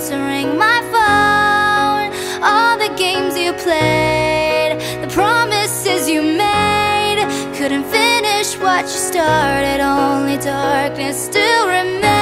answering my phone. All the games you played The promises you made. Couldn't finish what you started Only darkness still remains.